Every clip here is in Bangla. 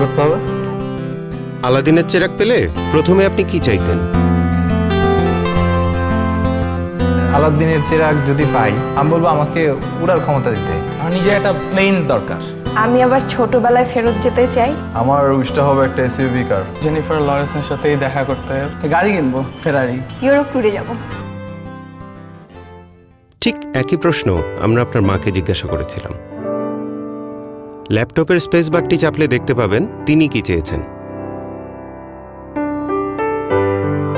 করতে হবে? আলাদিনের চেরাক পেলে প্রথমে আপনি কি চাইতেন? আলাদিনের চেরাগ যদি পাই আমি বলব আমাকে উড়ার ক্ষমতা দিতে। আমার নিজের একটা প্লেন দরকার। আমি আবার ছোটবেলায় ফেরত যেতে চাই। আমার উইশটা হবে একটা এসইউভি কার জেনিফার লরেন্সের সাথেই দেখা করতে গাড়ি কিনবো ফেরারি ইউরোপ ট্যুরে যাব। ঠিক একই প্রশ্ন আমরা আপনার মাকে জিজ্ঞাসা করেছিলাম। ল্যাপটপের স্পেস বারটি চাপলে দেখতে পাবেন তিনি কি চেয়েছেন।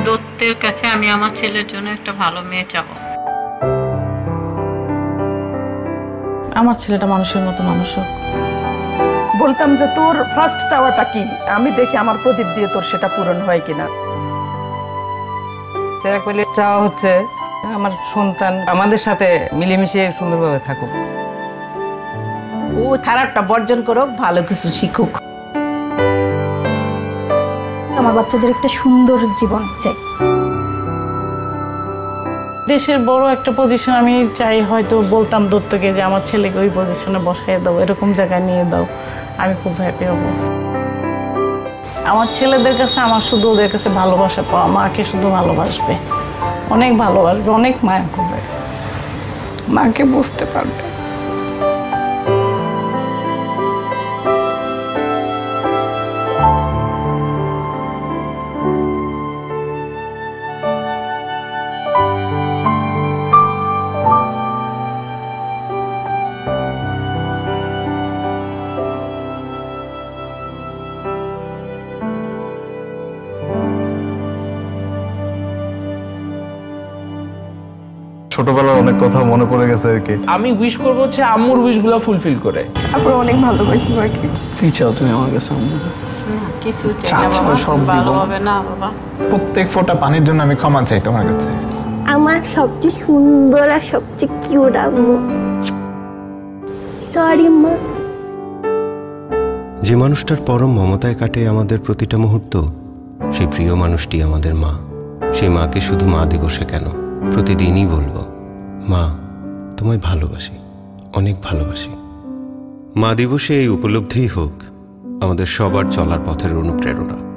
দত্তের কাছে আমি আমার ছেলের জন্য একটা ভালো মেয়ে চাবো। আমার ছেলেটা মানুষের মতো মানুষ হোক। বলতাম যে তোর ফার্স্ট চাওয়াটা কি? আমি দেখি আমার প্রদীপ দিয়ে তোর সেটা পূরণ হয় কিনা। চাওয়া হচ্ছে আমার সন্তান আমাদের সাথে মিলেমিশে সুন্দরভাবে থাকুক। ও খারাপটা বর্জন করুক ভালো কিছু শিখুক। আমার বাচ্চাদের একটা সুন্দর জীবন চাই। দেশের বড় একটা পজিশন আমি চাই হয়তো বলতাম দত্তকে যে আমার ছেলেকে ওই পজিশনে বসাই দাও এরকম জায়গায় নিয়ে দাও আমি খুব হ্যাপি হব। আমার ছেলেদের কাছে আমার শুধু ওদের কাছে ভালোবাসা পাওয়া মাকে শুধু ভালোবাসবে। অনেক ভালোবাসবে অনেক মায়া করবে। মাকে বুঝতে পারবে। ছোটবেলার অনেক কথা মনে পড়ে গেছে আর কি। আমি উইশ করব হচ্ছে আম্মুর উইশগুলো ফুলফিল করে। তারপর অনেক ভালোবাসি মাকে। কি চাও তুমি আমার কাছে আম্মু? কিছু চাই না বাবা সব ভালো হবে না বাবা। প্রত্যেক ফোঁটা পানির জন্য আমি ক্ষমা চাই তোমার কাছে। আমার সবচেয়ে সুন্দর আর সবচেয়ে কিউট আম্মু। সরি মা। যে মানুষটার পরম মমতায় কাটে আমাদের প্রতিটা মুহূর্ত সেই প্রিয় মানুষটি আমাদের মা। সেই মাকে শুধু মা দিবসে কেন প্রতিদিনই বলব। মা, তোমায় ভালোবাসি, অনেক ভালোবাসি। মা দিবসে এই উপলব্ধিই হোক, আমাদের সবার চলার পথের অনুপ্রেরণা।